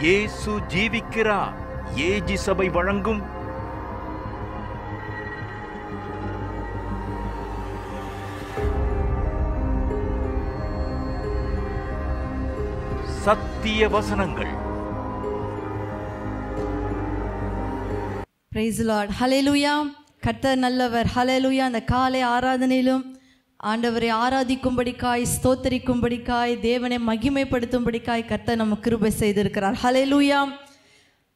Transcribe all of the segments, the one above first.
இயேசு ஜீவிக்கிறார். ஏஜி சபை வழங்கும். சத்திய வசனங்கள். பிரைஸ் லார்ட் ஹalleluya கர்த்தர் நல்லவர். ஹalleluya அந்த காலை ஆராதனையிலும் ஆண்டவரை ஆராதிக்கும்படிக்காய் ஸ்தோத்தரிக்கும்படிக்காய் தேவனை மகிமைப்படுத்தும்படிக்காய் கர்த்த நம்ம கிருபை செய்திருக்கிறார். ஹalleluya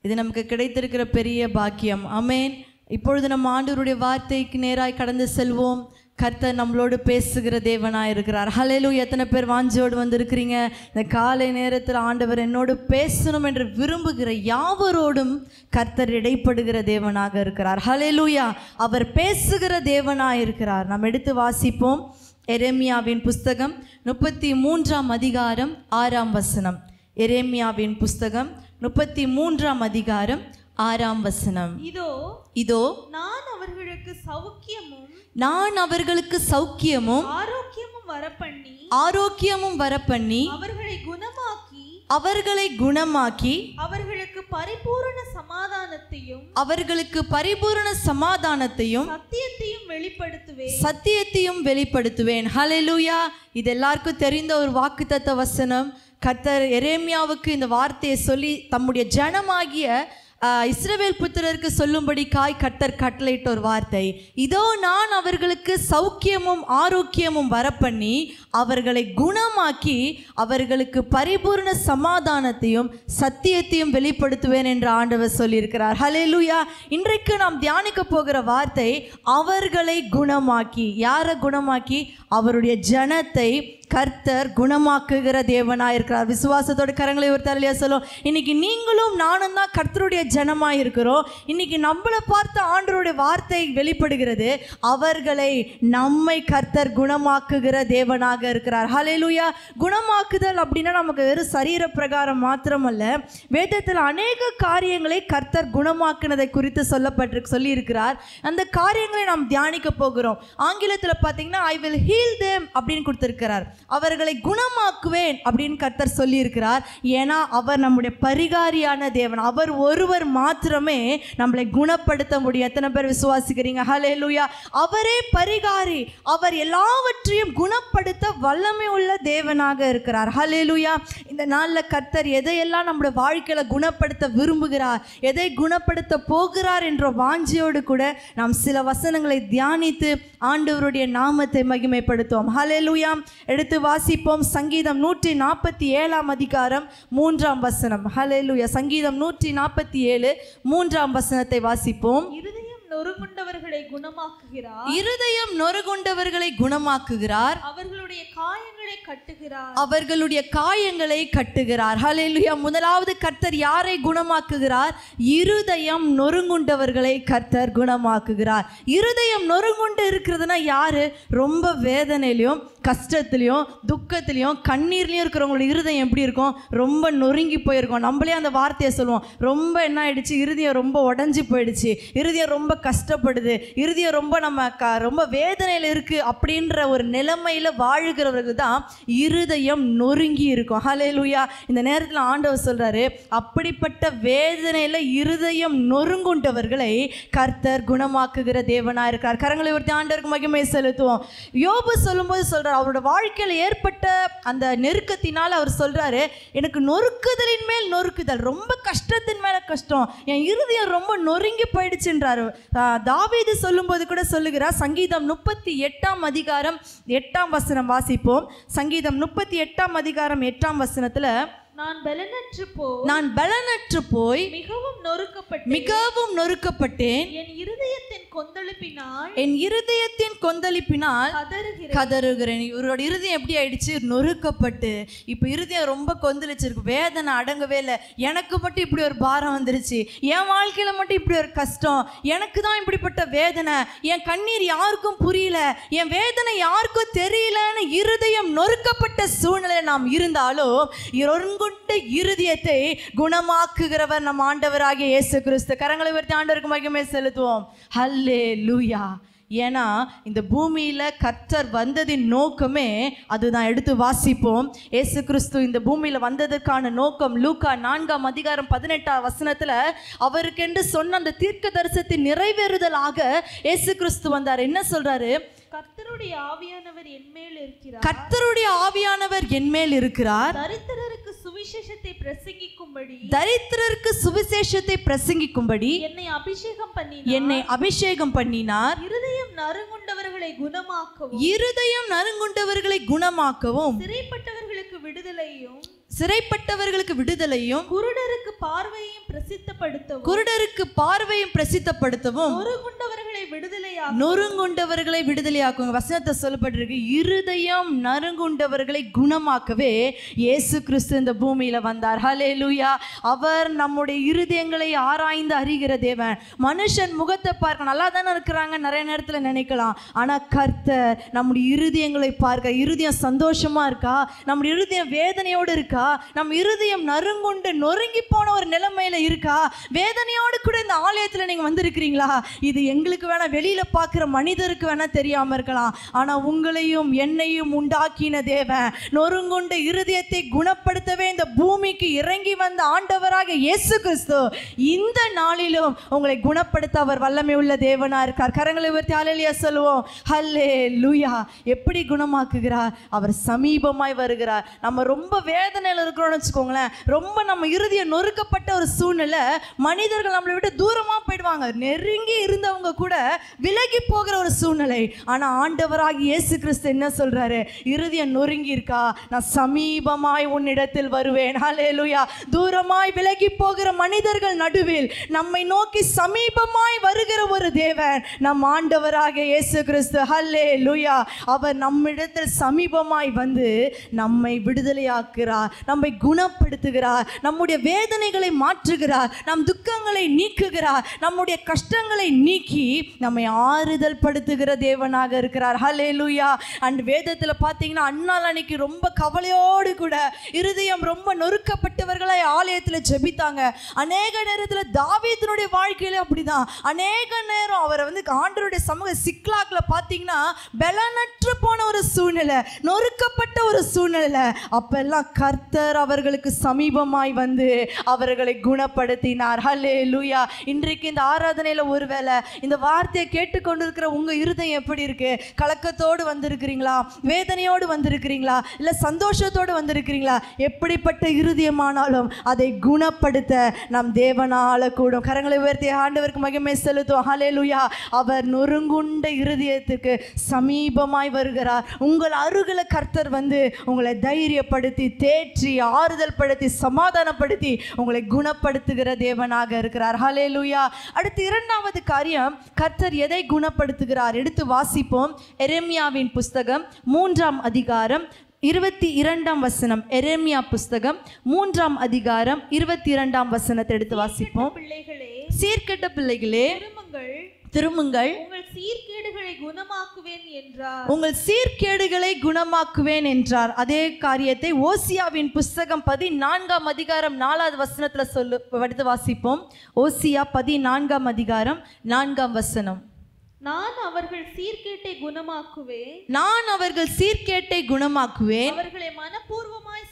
இது நமக்கு கிடைத்திருக்கிற பெரிய பாக்கியம். அமேன் இப்பொழுது நம்ம ஆண்டவருடைய வார்த்தைக்கு நேராய் கடந்து செல்வோம். கர்த்தர் நம்மளோடு பேசுகிற தேவனாய் இருக்கிறார். ஹalleluya எத்தனை பேர் வாஞ்சோடு வந்திருக்கிறீங்க? இந்த காலை நேரத்தில் ஆண்டவர் என்னோடு பேசணும் என்று விரும்புகிற யாவரோடும் கர்த்தர் இடைப்படுகிற தேவனாக இருக்கிறார். ஹalleluya அவர் பேசுகிற தேவனாய் இருக்கிறார். நாம் எடுத்து வாசிப்போம். எரேமியாவின் புஸ்தகம் முப்பத்தி மூன்றாம் அதிகாரம் ஆறாம் வசனம். எரேமியாவின் புஸ்தகம் முப்பத்தி மூன்றாம் அதிகாரம் ஆறாம் வசனம். இதோ இதோ நான் அவர்களுக்கு சௌக்கியமும் நான் அவர்களுக்கு சௌக்கியமும் ஆரோக்கியமும் வரப்பண்ணி ஆரோக்கியமும் வரப்பண்ணி அவர்களை குணமாக்கி அவர்களை குணமாக்கி அவர்களுக்கு பரிபூரண சமாதானத்தையும் அவர்களுக்கு பரிபூரண சமாதானத்தையும் சத்தியத்தையும் வெளிப்படுத்துவேன். சத்தியத்தையும் வெளிப்படுத்துவேன். ஹalleluya இது எல்லாருக்கும் தெரிந்த ஒரு வாக்குத்தத்த வசனம் கர்த்தர் எரேமியாவுக்கு இந்த வார்த்தையை சொல்லி தம்முடைய ஜனமாகிய இஸ்ரவேல் புத்திரருக்கு சொல்லும்படி காய் கட்டர் கட்டளையிட்ட ஒரு வார்த்தை. இதோ நான் அவர்களுக்கு சௌக்கியமும் ஆரோக்கியமும் வரப்பண்ணி அவர்களை குணமாக்கி அவர்களுக்கு பரிபூர்ண சமாதானத்தையும் சத்தியத்தையும் வெளிப்படுத்துவேன் என்று ஆண்டவர் சொல்லியிருக்கிறார். ஹalleluya இன்றைக்கு நாம் தியானிக்க போகிற வார்த்தை அவர்களை குணமாக்கி யாரை குணமாக்கி? அவருடைய ஜனத்தை கர்த்தர் குணமாக்குகிற தேவனாக இருக்கிறார். விசுவாசத்தோட கரங்களை ஒரு தலையா சொல்லும். இன்னைக்கு நீங்களும் நானும் தான் கர்த்தருடைய ஜனமாக இருக்கிறோம். இன்னைக்கு நம்மளை பார்த்து ஆண்டருடைய வார்த்தை வெளிப்படுகிறது. அவர்களை நம்மை கர்த்தர் குணமாக்குகிற தேவனாக இருக்கிறார். ஹalleluya குணமாக்குதல் அப்படின்னா நமக்கு வெறும் சரீர பிரகாரம் மாத்திரமல்ல. வேதத்தில் அநேக காரியங்களை கர்த்தர் குணமாக்குனதை குறித்து சொல்லப்பட்டு சொல்லியிருக்கிறார். அந்த காரியங்களை நாம் தியானிக்க போகிறோம். ஆங்கிலத்தில் பார்த்தீங்கன்னா ஐ வில் ஹீல் தேம் அப்படின்னு கொடுத்துருக்கிறார். அவர்களை குணமாக்குவேன் அப்படின்னு கர்த்தர் சொல்லியிருக்கிறார். ஏன்னா அவர் நம்முடைய பரிகாரியான தேவன். அவர் ஒருவர் மாத்திரமே நம்மளை குணப்படுத்த முடியும். எத்தனை பேர் விசுவாசிக்கிறீங்க? ஹalleluya அவரே பரிகாரி. அவர் எல்லாவற்றையும் குணப்படுத்த வல்லமை உள்ள தேவனாக இருக்கிறார். ஹலே லூயா இந்த நாளில் கர்த்தர் எதையெல்லாம் நம்முடைய வாழ்க்கையில் குணப்படுத்த விரும்புகிறார் எதை குணப்படுத்த போகிறார் என்ற வாஞ்சியோடு கூட நாம் சில வசனங்களை தியானித்து ஆண்டவருடைய நாமத்தை மகிமைப்படுத்துவோம். ஹalleluya எடுத்து வாசிப்போம். சங்கீதம் நூற்றி நாற்பத்தி ஏழாம் அதிகாரம் மூன்றாம் வசனம். ஹalleluya சங்கீதம் நூற்றி நாற்பத்தி ஏழு மூன்றாம் வசனத்தை வாசிப்போம். இறுதி நொறுங்குண்டவர்களை குணமாக்குகிறார். இருதயம் நொறுகுண்டவர்களை குணமாக்குகிறார். அவர்களுடைய காயங்களை கட்டுகிறார். அவர்களுடைய காயங்களை கட்டுகிறார். ஹalleluya முதலாவது கர்த்தர் யாரை குணமாக்குகிறார்? இருதயம் நொறுங்குண்டவர்களை கர்த்தர் குணமாக்குகிறார். இருதயம் நொறுங்குண்டு இருக்கிறதுனா யாரு? ரொம்ப வேதனையிலையும் கஷ்டத்துலையும் துக்கத்துலையும் கண்ணீர்லையும் இருக்கிறவங்களோட இருதயம் எப்படி இருக்கும்? ரொம்ப நொறுங்கி போயிருக்கும். நம்மளே அந்த வார்த்தையை சொல்லுவோம். ரொம்ப என்ன ஆயிடுச்சு? இருதயம் ரொம்ப உடஞ்சி போயிடுச்சு. இருதயம் ரொம்ப கஷ்டப்படுது. இருதயம் ரொம்ப நம்ம க ரொம்ப வேதனையில் இருக்குது அப்படின்ற ஒரு நிலைமையில் வாழுகிறவர்கள் தான் இருதயம் நொறுங்கி இருக்கும். ஹalleluya இந்த நேரத்தில் ஆண்டவர் சொல்கிறாரு அப்படிப்பட்ட வேதனையில் இருதயம் நொறுங்குண்டவர்களை கர்த்தர் குணமாக்குகிற தேவனாக இருக்கிறார். கரங்களை ஒருத்தி ஆண்டவருக்கு மகிமை செலுத்துவோம். யோபு சொல்லும்போது சொல்கிறார் அவரோட வாழ்க்கையில் ஏற்பட்ட அந்த நெருக்கத்தினால் அவர் சொல்கிறாரு எனக்கு நொறுக்குதலின் மேல் நொறுக்குதல் ரொம்ப கஷ்டத்தின் மேலே கஷ்டம் என் இருதயம் ரொம்ப நொறுங்கி போயிடுச்சுன்றாரு. தாவீது சொல்லும்போது கூட சொல்லுகிறார் சங்கீதம் முப்பத்தி எட்டாம் அதிகாரம் எட்டாம் வசனம் வாசிப்போம். சங்கீதம் முப்பத்தி எட்டாம் அதிகாரம் எட்டாம் வசனத்தில் நான் பலனற்று போ நான் பலனற்று போய் மிகவும் நொறுக்கப்பட்டு மிகவும் நொறுக்கப்பட்டேன். என் இருதயத்தின் கொந்தளிப்பினால் என் இருதயத்தின் கொந்தளிப்பினால் கதறுகிறேன். இவரோட இருதயம் எப்படி ஆயிடுச்சு? நொறுக்கப்பட்டு. இப்போ இருதயம் ரொம்ப கொந்தளிச்சிருக்கு. வேதனை அடங்கவே இல்லை. எனக்கு மட்டும் இப்படி ஒரு பாரம் வந்துருச்சு. என் வாழ்க்கையில மட்டும் இப்படி ஒரு கஷ்டம். எனக்கு தான் இப்படிப்பட்ட வேதனை. என் கண்ணீர் யாருக்கும் புரியல. என் வேதனை யாருக்கும் தெரியலன்னு இருதயம் நொறுக்கப்பட்ட சூழ்நிலை நாம் இருந்தாலும் நொறுங்குண்ட இருதயத்தை குணமாக்குகிறவர் நம் ஆண்டவராகிய இயேசு கிறிஸ்து. கரங்களை உயர்த்தி ஆண்டவருக்கு மகிமை செலுத்துவோம். ஹல்லே லூயா ஏன்னா இந்த பூமியில கர்த்தர் வந்ததின் நோக்கமே அதுதான். எடுத்து வாசிப்போம். இயேசு கிறிஸ்து இந்த பூமியில வந்ததற்கான நோக்கம் லூக்கா நான்காம் அதிகாரம் பதினெட்டாம் வசனத்துல அவருக்கென்று சொன்ன அந்த தீர்க்க தரிசனத்தின் நிறைவேறுதலாக இயேசு கிறிஸ்து வந்தார். என்ன சொல்றாரு? கர்த்தருடைய ஆவியானவர் என்மேல் இருக்கிறார். கர்த்தருடைய ஆவியானவர் என்மேல் இருக்கிறார். தரித்திரருக்கு சுவிசேஷத்தை பிரசங்கிக்கும்படி தரித்திரருக்கு சுவிசேஷத்தை பிரசங்கிக்கும்படி என்னை அபிஷேகம் பண்ணினார். என்னை அபிஷேகம் பண்ணினார். இருதயம் நறுங்குண்டவர்களை குணமாக்கவும் இருதயம் நறுங்குண்டவர்களை குணமாக்கவும் சிறைப்பட்டவர்களுக்கு விடுதலையும் சிறைப்பட்டவர்களுக்கு விடுதலையும் குருடருக்கு பார்வையையும் பிரசித்தப்படுத்தவும் குருடருக்கு பார்வையும் பிரசித்தப்படுத்தவும் நொறுங்குண்டவர்களை விடுதலையாகவும் நொறுங்குண்டவர்களை விடுதலையாக்குங்க. வசனத்தை சொல்லப்பட்டிருக்கு இருதயம் நறுங்குண்டவர்களை குணமாக்கவே இயேசு கிறிஸ்து இந்த பூமியில வந்தார். ஹalleluya அவர் நம்முடைய இருதயங்களை ஆராய்ந்து அறிகிற தேவன். மனுஷன் முகத்தை பார்க்க நல்லா தானே இருக்கிறாங்க? நிறைய நேரத்துல நினைக்கலாம். ஆனா கர்த்தர் நம்முடைய இருதயங்களை பார்க்க இருதயம் சந்தோஷமா இருக்கா? நம்முடைய இருதயம் வேதனையோடு இருக்கா? நம் இருதயம் நறுங்குண்டு நொறுங்கி போன ஒரு நிலைமை வேதனையில் இருக்கா? வேதனையோடு கூட இந்த ஆலயத்தில் நீங்கள் வந்திருக்கிறீங்களா? இது எங்களுக்கு வேணால் வெளியில் பார்க்குற மனிதருக்கு வேணால் தெரியாமல் இருக்கலாம். ஆனால் உங்களையும் என்னையும் உண்டாக்கின தேவன். நொறுங்குண்ட இருதயத்தை குணப்படுத்தவே இந்த பூமிக்கு இறங்கி வந்த ஆண்டவராக இயேசு கிறிஸ்து இந்த நாளிலும் உங்களை குணப்படுத்த அவர் வல்லமை உள்ள தேவனாக இருக்கார். கரங்களை உயர்த்தி அலலியா சொல்லுவோம். ஹல்லே லூயா எப்படி குணமாக்குகிறார்? அவர் சமீபமாய் வருகிறார். நம்ம ரொம்ப வேதனையில் இருக்கிறோம்னு வச்சுக்கோங்களேன். ரொம்ப நம்ம இருதயம் நொறுக்கப்பட்ட ஒரு சூழ்நிலை மனிதர்கள் நம்மளை விட்டு தூரமா போயிடுவாங்க. நெருங்கி இருந்தவங்க கூட விலகி போகிற ஒரு சூழ்நிலை. ஆனா ஆண்டவராகி இயேசு கிறிஸ்து என்ன சொல்றாரு? இருதயம் நொறுங்கி இருக்கா? நான் சமீபமாய் உன்னிடத்தில் வருவேன். ஹalleluya. தூரமாய் விலகி போகிற மனிதர்கள் நடுவில் நம்மை நோக்கி சமீபமாய் வருகிற ஒரு தேவன் நம் ஆண்டவராக இயேசு கிறிஸ்து. ஹல்லேலூயா அவர் நம்மிடத்தில் சமீபமாய் வந்து நம்மை விடுதலையாக்குறார் நம்மை குணப்படுத்துகிறார் நம்முடைய வேதனைகளை மாற்றுகிறார் நம் துக்கங்களை நீக்குகிறார். நம்முடைய கஷ்டங்களை நீக்கி நம்மை ஆறுதல் படுத்துகிற தேவனாக இருக்கிறார். ஹalleluya அண்ட் வேதத்தில் பார்த்தீங்கன்னா அண்ணால் அன்னைக்கு ரொம்ப கவலையோடு கூட இருதயம் ரொம்ப நொறுக்கப்பட்டவர்களை ஆலயத்தில் ஜெபித்தாங்க. அநேக நேரத்தில் தாவீதனுடைய வாழ்க்கையில அப்படிதான். அநேக நேரம் அவரை வந்து ஆண்டருடைய சமூக சிக்லாக்கில் பார்த்தீங்கன்னா பலனற்று போன ஒரு சூழ்நிலை நொறுக்கப்பட்ட ஒரு சூழ்நிலை. அப்பெல்லாம் கர்த்தர் அவர்களுக்கு சமீபமாய் வந்து அவர்களை குண குணப்படுத்தினார். ஹலே லூயா இன்றைக்கு இந்த ஆராதனையில் ஒருவேளை இந்த வார்த்தையை கேட்டுக்கொண்டிருக்கிற உங்க இருதயம் எப்படி இருக்கு? கலக்கத்தோடு வந்திருக்கிறீங்களா? வேதனையோடு வந்திருக்கிறீங்களா? இல்லை சந்தோஷத்தோடு வந்திருக்கிறீங்களா? எப்படிப்பட்ட இருதயமானாலும் அதை குணப்படுத்த நம் தேவனால் கூடும். கரங்களை உயர்த்தி ஆண்டவருக்கு மகிமை செலுத்தும் ஹalleluya. அவர் நொறுங்குண்ட இருதயத்துக்கு சமீபமாய் வருகிறார். உங்கள் அருகில் கர்த்தர் வந்து உங்களை தைரியப்படுத்தி தேற்றி ஆறுதல் படுத்தி சமாதானப்படுத்தி உங்களை குணப்படுத்துகிற தேவனாக இருக்கிறார். ஹalleluya அடுத்து இரண்டாவது காரியம் கர்த்தர் எதை குணப்படுத்துகிறார்? எடுத்து வாசிப்போம். எரேமியாவின் புஸ்தகம் மூன்றாம் அதிகாரம் இருபத்தி இரண்டாம் வசனம். எரேமியா புஸ்தகம் மூன்றாம் அதிகாரம் இருபத்தி இரண்டாம் வசனத்தை எடுத்து வாசிப்போம். பிள்ளைகளே சீர்கெட்ட பிள்ளைகளே திரும்புங்கள். உங்கள் சீர்கேடுகளை குணமாக்குவேன் என்றார். உங்கள் சீர்கேடுகளை குணமாக்குவேன் என்றார். அதே காரியத்தை ஓசியாவின் புஸ்தகம் பதினான்காம் அதிகாரம் நாலாவது வசனத்துல சொல்லு எடுத்து வாசிப்போம். ஓசியா பதினான்காம் அதிகாரம் நான்காம் வசனம். நான் அவர்கள் சீர்கேட்டை குணமாக்குவேன். நான் அவர்கள் சீர்கேட்டை குணமாக்குவேன். அவர்களை மனப்பூர்வமாய்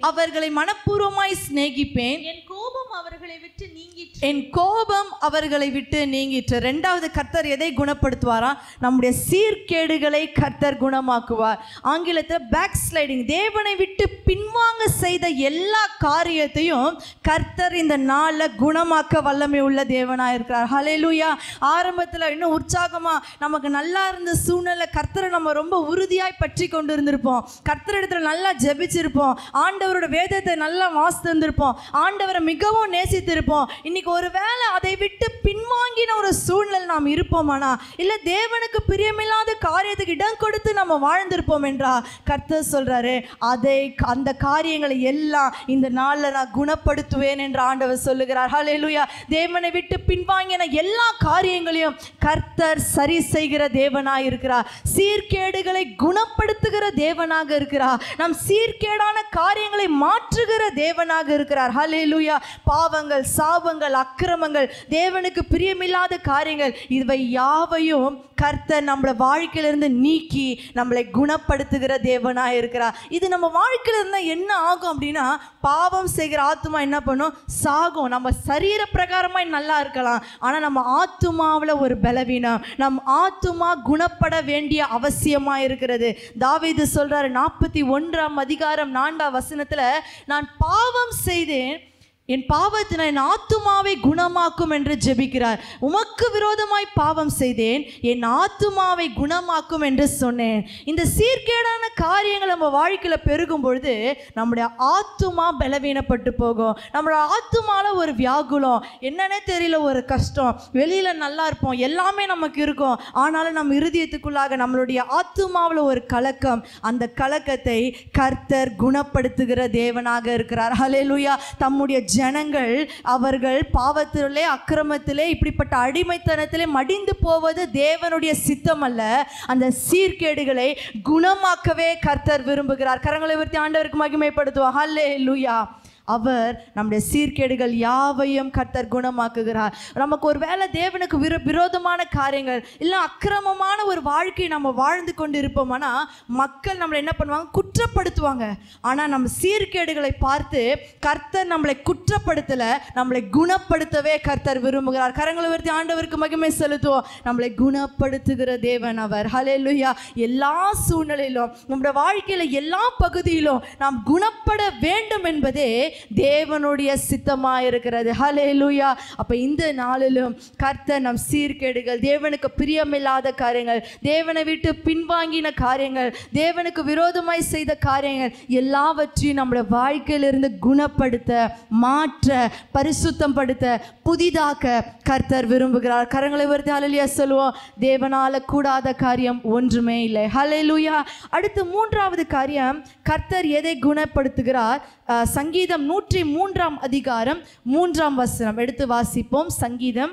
அவர்களை மனப்பூர்வமாய் சிநேகிப்பேன். என் கோபம் அவர்களை விட்டு நீங்கிற்று. என் கோபம் அவர்களை விட்டு நீங்கிற்று. ரெண்டாவது கர்த்தர் எதை குணப்படுத்துவாரா? நம்முடைய சீர்கேடுகளை கர்த்தர் குணமாக்குவார். ஆங்கிலத்தில் பேக் ஸ்லைடிங் தேவனை விட்டு பின்வாங்க செய்த எல்லா காரியத்தையும் கர்த்தர் இந்த நாளில் குணமாக்க வல்லமை உள்ள தேவனாக இருக்கிறார். ஹalleluya ஆரம்பத்தில் இன்னும் உற்சாகமா நமக்கு நல்லா இருந்த சூழ்நிலை கர்த்தரை நம்ம ரொம்ப உறுதியாய் பற்றி கொண்டு இருந்திருப்போம் கர்த்தர் இடத்துல நல்லா ஜெபிச்சிருப்போம். ஆண்டவரோட வேதத்தை நல்லா வாசித்திருந்திருப்போம். ஆண்டவரை மிகவும் நேசித்திருப்போம். இன்னைக்கு ஒருவேளை அதை விட்டு பின்வாங்கின ஒரு சூழ்நிலை நாம் இருப்போமானா? இல்லை தேவனுக்கு பிரியமில்லாத காரியத்துக்கு இடம் கொடுத்து நம்ம வாழ்ந்திருப்போம் என்றா? கர்த்தர் சொல்கிறாரு அதை அந்த காரியங்களை எல்லாம் இந்த நாளில் நான் குணப்படுத்துவேன் என்று ஆண்டவர் சொல்லுகிறார். ஹalleluya தேவனை விட்டு பின்வாங்கின எல்லா காரியங்களையும் கர்த்தர் சரி செய்கிற தேவனாக இருக்கிறார். சீர்கேடுகளை குணப்படுத்துகிற தேவனாக இருக்கிறார். நம் சீர்கேடான காரியங்களை மாற்றுகிற தேவனாக இருக்கிறார். ஹalleluya பாவங்கள் சாபங்கள் அக்கிரமங்கள் தேவனுக்கு பிரியமில்லாத காரியங்கள் இவை யாவையும் கர்த்தர் நம்மளை வாழ்க்கையிலிருந்து நீக்கி நம்மளை குணப்படுத்துகிற தேவனாக இருக்கிறார். இது நம்ம வாழ்க்கையில இருந்தால் என்ன ஆகும் அப்படின்னா பாவம் செய்கிற ஆத்துமா என்ன பண்ணும்? சாகும். நம்ம சரீர பிரகாரமாக நல்லா இருக்கலாம். ஆனால் நம்ம ஆத்துமாவில் ஒரு பலவீனம். நம் ஆத்துமா குணப்பட வேண்டிய அவசியமா இருக்கிறது. தாவீது சொல்றாரு நாற்பத்தி ஒன்றாம் அதிகாரம் ஆண்டா வசனத்தில் நான் பாவம் செய்தேன் என் பாவத்தினை என் ஆத்துமாவை குணமாக்கும் என்று ஜெபிக்கிறார். உமக்கு விரோதமாய் பாவம் செய்தேன் என் ஆத்துமாவை குணமாக்கும் என்று சொன்னேன். இந்த சீர்கேடான காரியங்கள் நம்ம வாழ்க்கையில் பெருகும் பொழுது நம்முடைய ஆத்துமா பலவீனப்பட்டு போகும். நம்மளோட ஆத்துமால ஒரு வியாகுலம் என்னன்னே தெரியல ஒரு கஷ்டம். வெளியில் நல்லா இருப்போம் எல்லாமே நமக்கு இருக்கும். ஆனாலும் நம்ம இருதயத்துக்குள்ளாக நம்மளுடைய ஆத்துமாவில் ஒரு கலக்கம் அந்த கலக்கத்தை கர்த்தர் குணப்படுத்துகிற தேவனாக இருக்கிறார். ஹalleluya. தம்முடைய ஜனங்கள் அவர்கள் பாவத்திலே அக்கிரமத்திலே இப்படிப்பட்ட அடிமைத்தனத்திலே மடிந்து போவது தேவனுடைய சித்தம் அல்ல அந்த சீர்கேடுகளை குணமாக்கவே கர்த்தர் விரும்புகிறார். கரங்களை உயர்த்தி ஆண்டவருக்கு மகிமைப்படுத்துவால்லே லூயா அவர் நம்முடைய சீர்கேடுகள் யாவையும் கர்த்தர் குணமாக்குகிறார். நமக்கு ஒரு வேளை தேவனுக்கு விரோ விரோதமான காரியங்கள் இல்லை அக்கிரமமான ஒரு வாழ்க்கையை நம்ம வாழ்ந்து கொண்டு இருப்போம்னா மக்கள் நம்மளை என்ன பண்ணுவாங்க? குற்றப்படுத்துவாங்க. ஆனால் நம்ம சீர்கேடுகளை பார்த்து கர்த்தர் நம்மளை குற்றப்படுத்தலை நம்மளை குணப்படுத்தவே கர்த்தர் விரும்புகிறார். கரங்களை உயர்த்தி ஆண்டவருக்கு மகிமை செலுத்துவோம். நம்மளை குணப்படுத்துகிற தேவன் அவர். ஹalleluya எல்லா சூழ்நிலையிலும் நம்முடைய வாழ்க்கையில் எல்லா பகுதியிலும் நாம் குணப்பட வேண்டும் என்பதே தேவனுடைய சித்தமா இருக்கிறது ஹalleluya அப்ப இந்த நாளிலும் கர்த்தர் நம் சீர்கேடுகள் தேவனுக்கு பிரியமில்லாத காரியங்கள் தேவனை விட்டு பின்வாங்கின காரியங்கள் தேவனுக்கு விரோதமாய் செய்த காரியங்கள் எல்லாவற்றையும் நம்மளோட வாழ்க்கையிலிருந்து குணப்படுத்த மாற்ற பரிசுத்தம் படுத்த புதிதாக்க கர்த்தர் விரும்புகிறார். கரங்களை வருது அலலியா சொல்லுவோம். தேவனால கூடாத காரியம் ஒன்றுமே இல்லை. ஹalleluya அடுத்து மூன்றாவது காரியம் கர்த்தர் எதை குணப்படுத்துகிறார்? சங்கீதம் சங்கீதம் நூற்றி மூன்றாம் அதிகாரம் மூன்றாம் வசனம். எடுத்து வாசிப்போம். சங்கீதம்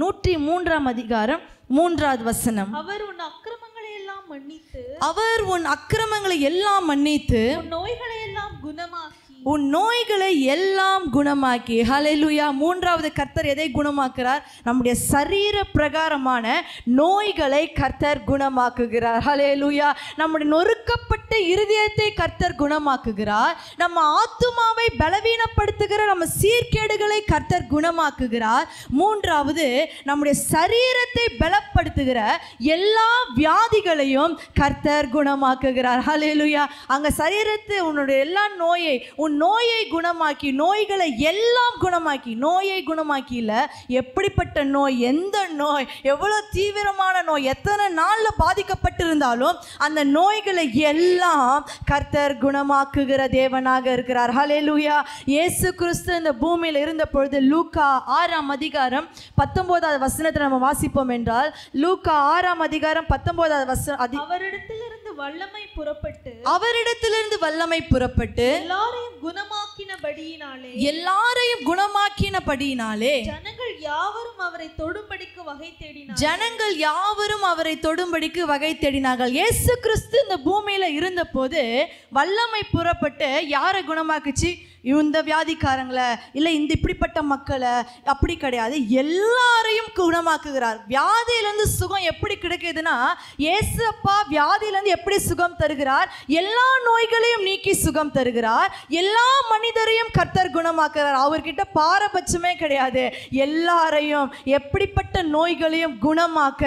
நூற்றி மூன்றாம் அதிகாரம் மூன்றாவது வசனம். அவர் உன் அக்கிரமங்களை எல்லாம் மன்னித்து அவர் உன் அக்கிரமங்களை எல்லாம் மன்னித்து நோய்களை உன் நோய்களை எல்லாம் குணமாக்கி ஹலெலுயா மூன்றாவது கர்த்தர் எதை குணமாக்குறார்? நம்முடைய சரீர பிரகாரமான நோய்களை கர்த்தர் குணமாக்குகிறார். ஹலெலுயா நம்முடைய நொறுக்கப்பட்ட இருதயத்தை கர்த்தர் குணமாக்குகிறார். நம்ம ஆத்துமாவை பலவீனப்படுத்துகிற நம்ம சீர்கேடுகளை கர்த்தர் குணமாக்குகிறார். மூன்றாவது நம்முடைய சரீரத்தை பலப்படுத்துகிற எல்லா வியாதிகளையும் கர்த்தர் குணமாக்குகிறார். ஹலெலுயா அங்கே சரீரத்தை உன்னுடைய எல்லா நோயை உன் நோயை குணமாக்கி நோய்களை எல்லாம் குணமாக்கி நோயை குணமாக்கி இல்ல எப்படிப்பட்ட நோய் எந்த நோய் எவ்வளவு தீவிரமான நோய் எத்தனை நாள்ல பாதிக்கப்பட்டிருந்தாலும் அந்த நோய்களை எல்லாம் கர்த்தர் குணமாக்குகிற தேவனாக இருக்கிறார். ஹalleluya இயேசு கிறிஸ்து இந்த பூமியில் இருந்த பொழுது லூக்கா ஆறாம் அதிகாரம் பத்தொன்பதாவது வசனத்தை நம்ம வாசிப்போம் என்றால் லூக்கா ஆறாம் அதிகாரம் பத்தொன்பதாவது வசனம் அவரிடத்திலிருந்து வல்லமை புறப்பட்டு அவரிடத்திலிருந்து வல்லமை புறப்பட்டு எல்லாரையும் குணமாக்கினபடியினாலே எல்லாரையும் குணமாக்கினபடியினாலே ஜனங்கள் யாவரும் அவரை தொடும்படிக்கு வகை தேடினார் ஜனங்கள் யாவரும் அவரை தொடும்படிக்கு வகை தேடினார்கள். இயேசு கிறிஸ்து இந்த பூமியில இருந்தபோது வல்லமை புறப்பட்டு யாரை குணமாக்குச்சு? இந்த வியாதிக்காரங்களை இல்லை இந்த இப்படிப்பட்ட மக்களை அப்படி கிடையாது. எல்லாரையும் குணமாக்குகிறார். வியாதியிலேருந்து சுகம் எப்படி கிடைக்குதுன்னா இயேசு அப்பா வியாதியிலேருந்து எப்படி சுகம் தருகிறார்? எல்லா நோய்களையும் நீக்கி சுகம் தருகிறார். எல்லா மனிதரையும் கர்த்தர் குணமாக்குகிறார். அவர்கிட்ட பாரபட்சமே கிடையாது. எல்லாரையும் எப்படிப்பட்ட நோய்களையும் குணமாக்க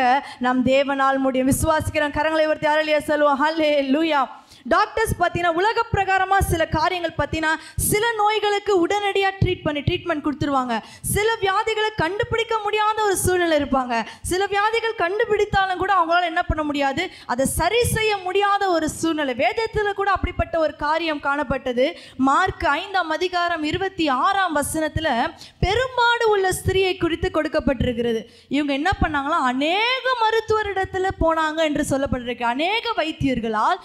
நம் தேவனால் முடியும். விசுவாசிக்கிறோம் கரங்களை ஒருத்தி அரளியா சொல்லுவோம் ஹலே லூயா டாக்டர்ஸ் பார்த்தீங்கன்னா உலக பிரகாரமாக சில காரியங்கள் பார்த்தீங்கன்னா சில நோய்களுக்கு உடனடியாக ட்ரீட் பண்ணி ட்ரீட்மெண்ட் கொடுத்துருவாங்க. சில வியாதிகளை கண்டுபிடிக்க முடியாத ஒரு சூழ்நிலை இருப்பாங்க. சில வியாதிகள் கண்டுபிடித்தாலும் கூட அவங்களால என்ன பண்ண முடியாது? அதை சரி செய்ய முடியாத ஒரு சூழ்நிலை. வேதத்தில் கூட அப்படிப்பட்ட ஒரு காரியம் காணப்பட்டது. மார்க் ஐந்தாம் அதிகாரம் இருபத்தி ஆறாம் வசனத்தில் பெரும்பாடு உள்ள ஸ்திரியை குறித்து கொடுக்கப்பட்டிருக்கிறது. இவங்க என்ன பண்ணாங்களா அநேக மருத்துவரிடத்தில் போனாங்க என்று சொல்லப்பட்டிருக்கு. அநேக வைத்தியர்களால்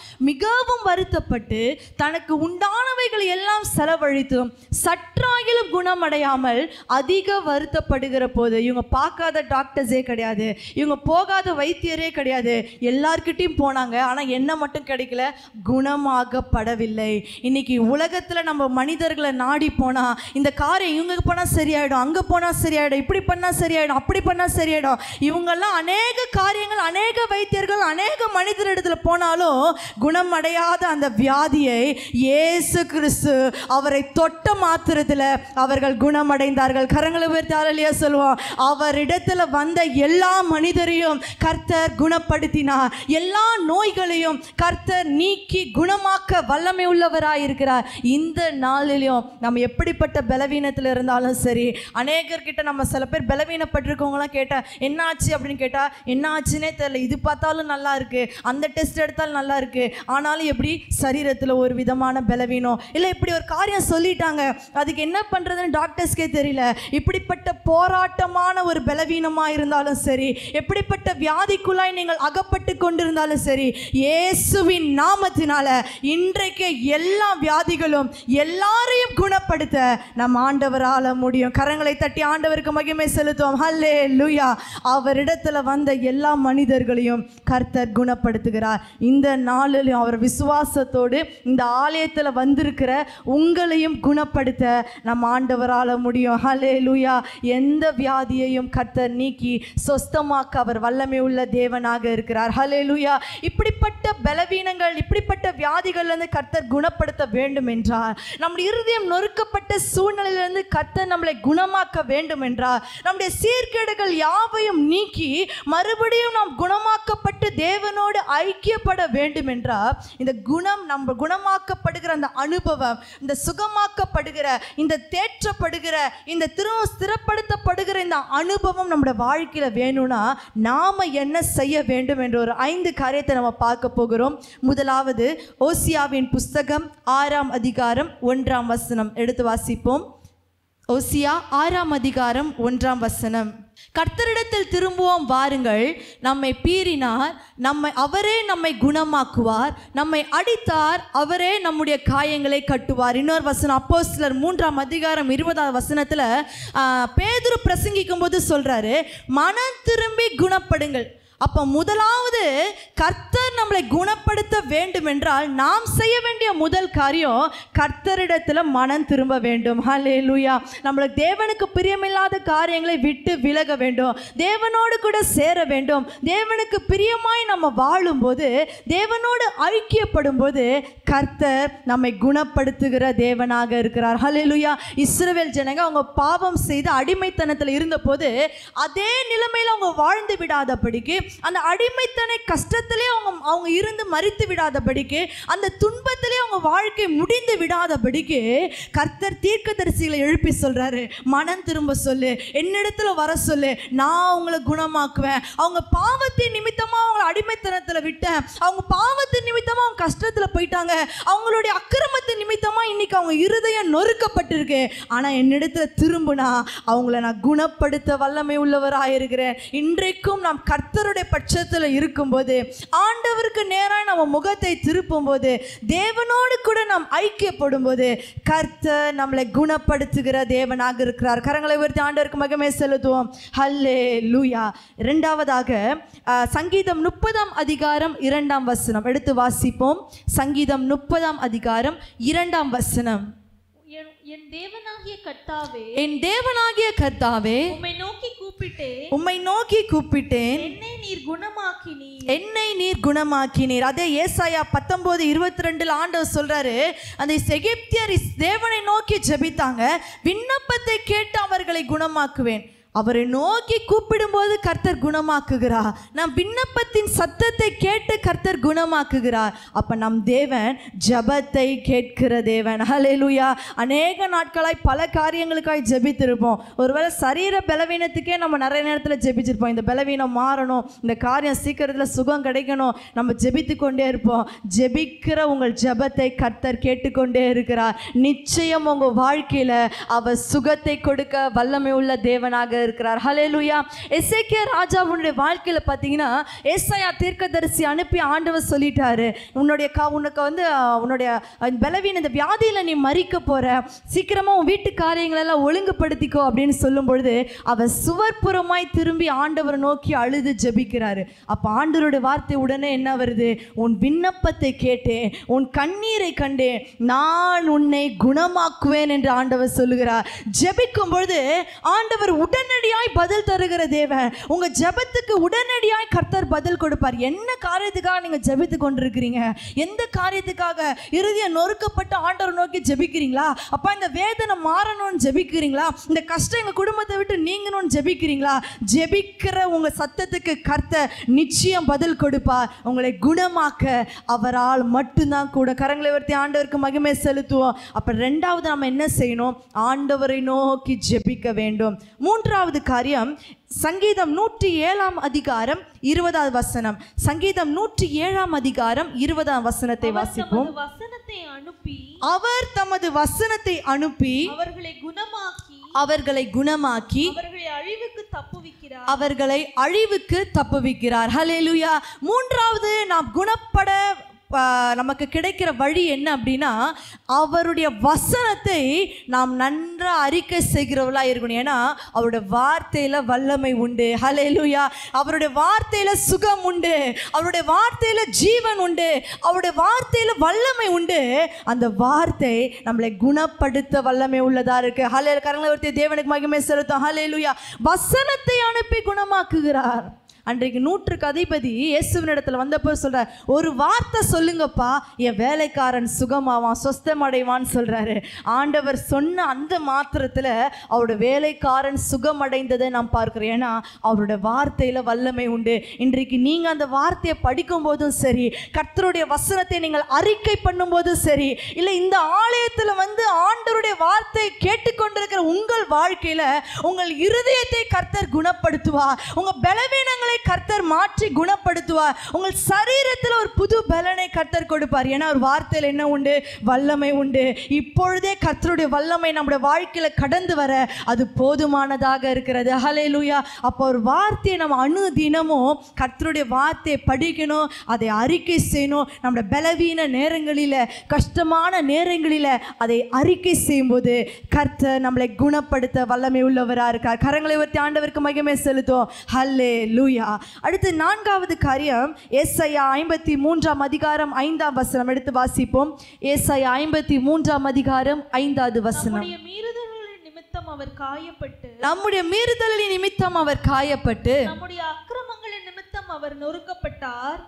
மிகவும் வருத்தப்பட்டு தனக்கு உண்டானவைகளை எல்லாம் செலவழித்தும் சற்றாகிலும் குணமடையாமல் அதிக வருத்தப்படுகிற போது இவங்க பார்க்காத டாக்டர்ஸே கிடையாது. இவங்க போகாத வைத்தியரே கிடையாது. எல்லார்கிட்டையும் போனாங்க. ஆனால் என்ன மட்டும் கிடைக்கல? குணமாகப்படவில்லை. இன்னைக்கு உலகத்தில் நம்ம மனிதர்களை நாடி போனால் இந்த காரியம் இவங்க போனால் சரியாயிடும் அங்கே போனால் சரியாயிடும் இப்படி பண்ணால் சரியாயிடும் அப்படி பண்ணால் சரியாயிடும். இவங்கெல்லாம் அநேக காரியங்கள் அநேக வைத்தியர்கள் அநேக மனிதரிடத்துல போனாலும் குணமடையாத அந்த வியாதியை இயேசு கிறிஸ்து அவரை தொட்ட மாத்திரத்தில் அவர்கள் குணமடைந்தார்கள். கரங்களை உயர்த்தி அலையா சொல்லுவோம். அவரிடத்துல வந்த எல்லா மனிதரையும் கர்த்தர் குணப்படுத்தினார். எல்லா நோய்களையும் கர்த்தர் நீக்கி குணமாக்க வல்லமை உள்ளவராயிருக்கிறார். இந்த நாளிலையும் நம்ம எப்படிப்பட்ட பலவீனத்தில் இருந்தாலும் சரி அநேகர்கிட்ட நம்ம சில பேர் பலவீனப்பட்டிருக்கவங்களாம் கேட்டால் என்ன ஆச்சு அப்படின்னு கேட்டால் என்ன ஆச்சுன்னே தெரியல. இது பார்த்தாலும் நல்லா இருக்கு. அந்த டெஸ்ட் எடுத்தாலும் நல்லா இருக்கு. ஆனாலும் எப்படி சரீரத்தில் ஒரு விதமான பலவீனம்? இல்லை இப்படி ஒரு காரியம் சொல்லிட்டாங்க. அதுக்கு என்ன பண்ணுறதுன்னு டாக்டர்ஸ்க்கே தெரியல. இப்படிப்பட்ட போராட்டமான ஒரு பலவீனமாக இருந்தாலும் சரி எப்படிப்பட்ட வியாதிக்குள்ளாய் நீங்கள் அகப்பட்டு கொண்டிருந்தாலும் சரி இயேசுவின் நாமத்தினால இன்றைக்கு எல்லா வியாதிகளும் எல்லாரையும் குணப்படுத்த நம் ஆண்டவரால் முடியும். கரங்களை தட்டி ஆண்டவருக்கு மகிமை செலுத்துவோம். ஹல்லே லுயா அவரிடத்தில் வந்த எல்லா மனிதர்களையும் கர்த்தர் குணப்படுத்துகிறார். இந்த நாளிலும் அவர் விசுவாசத்தோடு இந்த ஆலயத்தில் வந்திருக்கிற உங்களையும் குணப்படுத்த நம் ஆண்டவரால் முடியும். ஹலே லூயா எந்த வியாதியையும் கர்த்தர் நீக்கி சொஸ்தமாக்க அவர் வல்லமை உள்ள தேவனாக இருக்கிறார். ஹலே லூயா இப்படிப்பட்ட பலவீனங்கள் இப்படிப்பட்ட வியாதிகள்லேருந்து கர்த்தர் குணப்படுத்த வேண்டும் என்றார் நம்முடைய இருதயம் நொறுக்கப்பட்ட சூழ்நிலையிலிருந்து கர்த்தர் நம்மளை குணமாக்க வேண்டும் என்றார் நம்முடைய சீர்கேடுகள் யாவையும் நீக்கி மறுபடியும் நாம் குணமாக்கப்பட்டு தேவனோடு ஐக்கியப்பட வேண்டும் என்றால் இந்த குணம் நம்ம குணமாக்கப்படுகிற அந்த அனுபவம் இந்த சுகமாக்கப்படுகிற இந்த தேற்றப்படுகிற இந்த திரும்ப ஸ்திரப்படுத்தப்படுகிற இந்த அனுபவம் நம்மளோட வாழ்க்கையில் வேணும்னா நாம் என்ன செய்ய வேண்டும் என்ற ஒரு ஐந்து காரியத்தை நம்ம பார்க்க போகிறோம். முதலாவது ஓசியாவின் புஸ்தகம் ஆறாம் அதிகாரம் ஒன்றாம் வசனம். எடுத்து வாசிப்போம். ஓசியா ஆறாம் அதிகாரம் ஒன்றாம் வசனம். கர்த்தரிடத்தில் திரும்புவோம் வாருங்கள். நம்மை பீறினார். நம்மை அவரே நம்மை குணமாக்குவார். நம்மை அடித்தார். அவரே நம்முடைய காயங்களை கட்டுவார். இன்னொரு வசனம் அப்போ சிலர் மூன்றாம் அதிகாரம் இருபதாவது வசனத்தில் பேதுரு பிரசங்கிக்கும் போது சொல்கிறாரு மனம் திரும்பி குணப்படுங்கள். அப்போ முதலாவது கர்த்தர் நம்மளை குணப்படுத்த வேண்டும் என்றால் நாம் செய்ய வேண்டிய முதல் காரியம் கர்த்தரிடத்தில் மனம் திரும்ப வேண்டும். ஹலே லூயா நம்மளுக்கு தேவனுக்கு பிரியமில்லாத காரியங்களை விட்டு விலக வேண்டும். தேவனோடு கூட சேர வேண்டும். தேவனுக்கு பிரியமாய் நம்ம வாழும்போது தேவனோடு ஐக்கியப்படும் போது கர்த்தர் நம்மை குணப்படுத்துகிற தேவனாக இருக்கிறார். ஹலே லூயா இஸ்ரவேல் ஜனங்க அவங்க பாவம் செய்து அடிமைத்தனத்தில் இருந்தபோது அதே நிலைமையில் அவங்க வாழ்ந்து விடாதபடிக்கு அந்த அடிமைத்தனை கஷ்டத்திலே அவங்க அவங்க இருந்து மறித்து விடாதபடிக்கு அந்த துன்பத்திலே அவங்க வாழ்க்கை முடிந்து விடாதபடிக்கு கர்த்தர் தீர்க்கதரிசிகளை எழுப்பி சொல்கிறாரு மனம் திரும்ப சொல்லு என்னிடத்துல வர சொல்லு நான் அவங்கள குணமாக்குவேன். அவங்க பாவத்தின் நிமித்தமாக அவங்கள அடிமைத்தனத்தில் விட்டேன். அவங்க பாவத்தின் நிமித்தமாக அவங்க கஷ்டத்தில் போயிட்டாங்க. அவங்களுடைய அக்கிரமத்தின் நிமித்தமாக இன்னைக்கு அவங்க இருதயம் நொறுக்கப்பட்டிருக்கு. ஆனால் என்னிடத்துல திரும்பினா அவங்கள நான் குணப்படுத்த வல்லமை உள்ளவராக இருக்கிறேன் இன்றைக்கும் நாம் கர்த்தருடைய பட்சத்தில் இருக்கும்போது ஆண்டவருக்கு நேராக நம்ம முகத்தை திருப்பும் போது தேவனோடு கூட நாம் ஐக்கியப்படும் போது கர்த்தர் நம்மளை குணப்படுத்துகிற தேவனாக இருக்கிறார். கரங்களை உயர்த்தி ஆண்டவருக்கு மகமே செலுத்துவோம். ஹல்லே லூயா இரண்டாவதாக சங்கீதம் முப்பதாம் அதிகாரம் இரண்டாம் வசனம். எடுத்து வாசிப்போம். சங்கீதம் முப்பதாம் அதிகாரம் இரண்டாம் வசனம். என் தேவனாகிய கர்த்தாவே என் தேவனாகிய கர்த்தாவே உம்மை நோக்கி கூப்பிட்டே உம்மை நோக்கி கூப்பிட்டேன். என்னை நீர் குணமாக்கினீ என்னை நீர் குணமாக்கினீர். அதே ஏசாயா பத்தொன்பது இருபத்தி ரெண்டுல ஆண்டவர் சொல்றாரு அந்த எகிப்தியர் இஸ் தேவனை நோக்கி ஜெபித்தாங்க விண்ணப்பத்தை கேட்டு அவர்களை குணமாக்குவேன். அவரை நோக்கி கூப்பிடும்போது கர்த்தர் குணமாக்குகிறார். நம் விண்ணப்பத்தின் சத்தத்தை கேட்டு கர்த்தர் குணமாக்குகிறார். அப்போ நம் தேவன் ஜெபத்தை கேட்கிற தேவன். ஹalleluya அநேக நாட்களாய் பல காரியங்களுக்காய் ஜெபித்திருப்போம். ஒருவேளை சரீர பலவீனத்துக்கே நம்ம நிறைய நேரத்தில் ஜெபிச்சிருப்போம். இந்த பலவீனம் மாறணும். இந்த காரியம் சீக்கிரத்தில் சுகம் கிடைக்கணும். நம்ம ஜெபித்து கொண்டே இருப்போம். ஜெபிக்கிற உங்கள் ஜெபத்தை கர்த்தர் கேட்டுக்கொண்டே இருக்கிறார். நிச்சயம் உங்கள் வாழ்க்கையில் அவர் சுகத்தை கொடுக்க வல்லமை உள்ள தேவனாக இருக்கிறார். ஹலே லூயா எஸ்ஐகே ராஜாவுடைய வாழ்க்கையில பார்த்தீங்கன்னா எஸ்ஐயா தீர்க்கதரிசி அனுப்பி ஆண்டவர் சொல்லிட்டாரு. உன்னுடைய கா உனக்கு வந்து உன்னுடைய பலவீன இந்த வியாதியில நீ மறிக்க போற. சீக்கிரமா உன் வீட்டு காரியங்களெல்லாம் ஒழுங்குபடுத்திக்கோ அப்படின்னு சொல்லும் பொழுது அவர் சுவர்புறமாய் திரும்பி ஆண்டவரை நோக்கி அழுது ஜெபிக்கிறாரு. அப்ப ஆண்டவருடைய வார்த்தை உடனே என்ன வருது? உன் விண்ணப்பத்தை கேட்டேன் உன் கண்ணீரை கண்டேன் நான் உன்னை குணமாக்குவேன் என்று ஆண்டவர் சொல்லுகிறார். ஜெபிக்கும் பொழுது ஆண்டவர் உடனடியாய் பதில் தருகிற தேவன். உங்க ஜெபத்துக்கு உடனடியாய் கர்த்தர் பதில் கொடுப்பார். என்ன காரியத்துக்காக நீங்க ஜெபித்து கொண்டிருக்கிறீங்க? எந்த காரியத்துக்காக? இறுதிய நொறுக்கப்பட்டு ஆண்டவர் நோக்கி ஜெபிக்கிறீங்களா? அப்பா இந்த வேதனை மாறணும்னு ஜெபிக்கிறீங்களா? இந்த கஷ்டம் எங்க குடும்பத்தை விட்டு நீங்கணும்னு ஜெபிக்கிறீங்களா? ஜெபிக்கிற உங்க சத்தத்துக்கு கர்த்தர் நிச்சயம் பதில் கொடுப்பார். உங்களை குணமாக்க அவரால் மட்டும்தான் கூட. கரங்களை உயர்த்தி ஆண்டவருக்கு மகிமை செலுத்துவோம். அப்ப ரெண்டாவது நம்ம என்ன செய்யணும்? ஆண்டவரை நோக்கி ஜெபிக்க வேண்டும். மூன்றாவது காரியம் சங்கீதம் நூற்றி ஏழாம் அதிகாரம் இருபதாவது வசனம். சங்கீதம் நூற்றி ஏழாம் அதிகாரம் இருபதாம் வசனத்தை வாசிப்போம். வசனத்தை அனுப்பி அவர் தமது வசனத்தை அனுப்பி அவர்களை குணமாக்கி அவர்களை குணமாக்கி அவர்களை அழிவுக்கு தப்புவிக்கிறார். அவர்களை அழிவுக்கு தப்புவிக்கிறார். ஹalleluya மூன்றாவது நாம் குணப்பட நமக்கு கிடைக்கிற வழி என்ன அப்படின்னா அவருடைய வசனத்தை நாம் நன்றாக அறிக்கை செய்கிறவளாக இருக்கணும். ஏன்னா அவருடைய வார்த்தையில் வல்லமை உண்டு. ஹalleluya அவருடைய வார்த்தையில் சுகம் உண்டு. அவருடைய வார்த்தையில் ஜீவன் உண்டு. அவருடைய வார்த்தையில் வல்லமை உண்டு. அந்த வார்த்தை நம்மளை குணப்படுத்த வல்லமை உள்ளதாக இருக்குது ஹலே கரங்களை ஒருத்தர் தேவனுக்கு மகிமை செலுத்தும் ஹalleluya வசனத்தை அனுப்பி குணமாக்குகிறார். அன்றைக்கு நூற்றுக்கு அதிபதி இயேசுவினிடத்தில் வந்தப்போ சொல்கிறார் ஒரு வார்த்தை சொல்லுங்கப்பா என் வேலைக்காரன் சுகமாவான் சொஸ்தமடைவான்னு சொல்கிறாரு ஆண்டவர் சொன்ன அந்த மாத்திரத்தில் அவரோட வேலைக்காரன் சுகமடைந்ததை நாம் பார்க்குறேன் ஏன்னா அவரோட வார்த்தையில் வல்லமை உண்டு. இன்றைக்கு நீங்கள் அந்த வார்த்தையை படிக்கும் போதும் சரி கர்த்தருடைய வசனத்தை நீங்கள் அறிக்கை பண்ணும்போதும் சரி இல்லை இந்த ஆலயத்தில் வந்து ஆண்டவருடைய வார்த்தையை கேட்டுக்கொண்டிருக்கிற உங்கள் வாழ்க்கையில் உங்கள் இருதயத்தை கர்த்தர் குணப்படுத்துவார். உங்கள் பலவீனங்களை கர்த்தர் மாற்றி குணப்படுத்துவார். உங்கள் சரீரத்தில் ஒரு புது பலனை கர்த்தர் கொடுப்பார். ஏன்னா ஒரு வார்த்தையில் என்ன உண்டு? வல்லமை உண்டு. இப்பொழுதே கர்த்தருடைய வல்லமை நம்முடைய வாழ்க்கையில கடந்து வர அது போதுமானதாக இருக்கிறது. ஹalleluya அப்போ ஒரு வார்த்தையை நம்ம அணு தினமும் கர்த்தருடைய வார்த்தையை படிக்கணும் அதை அறிக்கை செய்யணும். நம்முடைய பலவீன நேரங்களில் கஷ்டமான நேரங்களில் அதை அறிக்கை செய்யும்போது கர்த்தர் நம்மளை குணப்படுத்த வல்லமை உள்ளவராக இருக்கார். கரங்களை ஒருத்தி ஆண்டவருக்கு மகிமை செலுத்தும் ஹல்லே லூயா அடுத்து நான்காவது காரியம் ஏசாயா ஐம்பத்தி மூன்றாம் அதிகாரம் ஐந்தாம் வசனம். எடுத்து வாசிப்போம். ஏசாயா ஐம்பத்தி மூன்றாம் அதிகாரம் ஐந்தாவது வசனம். நிமித்தம் அவர் காயப்பட்டு நம்முடைய மீறுதலின் நிமித்தம் அவர் காயப்பட்டு நம்முடைய அக்கிரமங்களின் நிமித்தம் அவர் நொறுக்கப்பட்டார்.